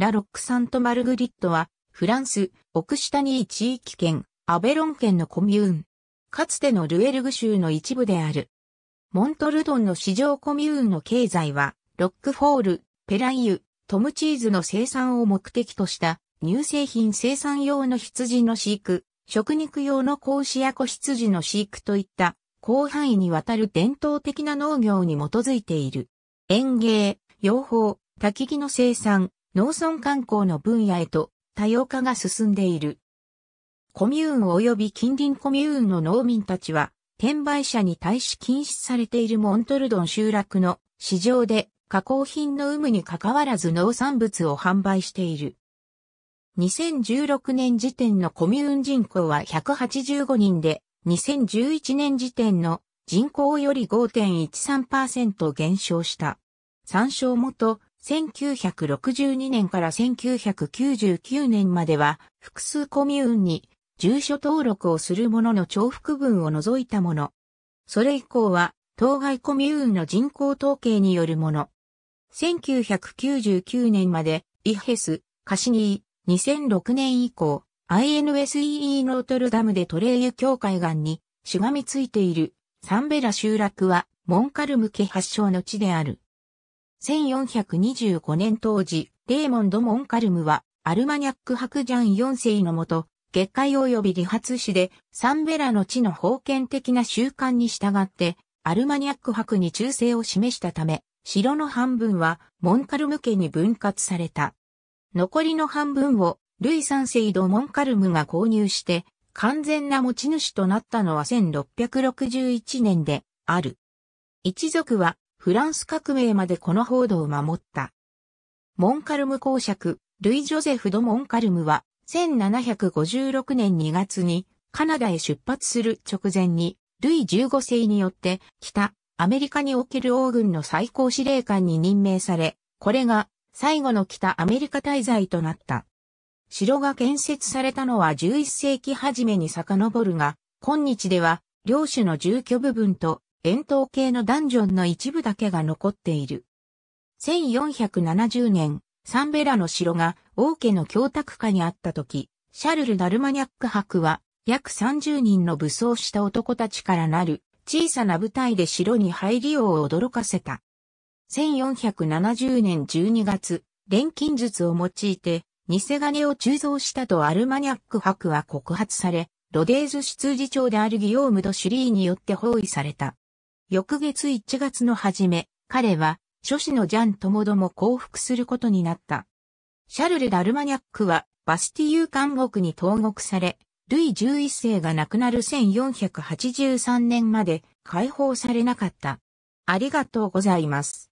ラ・ロック・サント・マルグリットは、フランス、オクシタニー地域圏、アベロン県のコミューン。かつてのルエルグ州の一部である。モントルドンの市場コミューンの経済は、ロックフォール、ペライユ、トムチーズの生産を目的とした乳製品生産用の羊の飼育、食肉用の子や子羊の飼育といった広範囲にわたる伝統的な農業に基づいている。園芸、養蜂、焚き木の生産、農村観光の分野へと多様化が進んでいる。コミューン及び近隣コミューンの農民たちは、転売者に対し禁止されているモントルドン集落の市場で加工品の有無に関わらず農産物を販売している。2016年時点のコミューン人口は185人で、2011年時点の人口より5.13%減少した。参照元、1962年から1999年までは複数コミューンに住所登録をするものの重複分を除いたもの。それ以降は当該コミューンの人口統計によるもの。1999年までイヘス、カシニー、2006年以降 INSEE ノートルダムでトレーユ境海岸にしがみついているサンベラ集落はモンカルム家発祥の地である。1425年当時、レーモンド・モンカルムはアルマニャック伯ジャン4世のもと、月界及び理髪師でサンベラの地の封建的な習慣に従ってアルマニャック伯に忠誠を示したため、城の半分はモンカルム家に分割された。残りの半分をルイ三世ド・モンカルムが購入して、完全な持ち主となったのは1661年である。一族はフランス革命までこの報道を守った。モンカルム公爵、ルイ・ジョゼフ・ド・モンカルムは1756年2月にカナダへ出発する直前にルイ15世によって北アメリカにおける王軍の最高司令官に任命され、これが最後の北アメリカ滞在となった。城が建設されたのは11世紀初めに遡るが、今日では、領主の住居部分と円筒形のダンジョンの一部だけが残っている。1470年、サンベラの城が王家の教託下にあった時、シャルル・ダルマニャック伯は約30人の武装した男たちからなる小さな部隊で城に入りようを驚かせた。1470年12月、錬金術を用いて偽金を鋳造したとアルマニャック伯は告発され、ロデーズ執事長であるギヨーム・ド・シュリーによって包囲された。翌月1月の初め、彼は、諸子のジャンともども降伏することになった。シャルル・ダルマニャックは、バスティユー監獄に投獄され、ルイ11世が亡くなる1483年まで解放されなかった。ありがとうございます。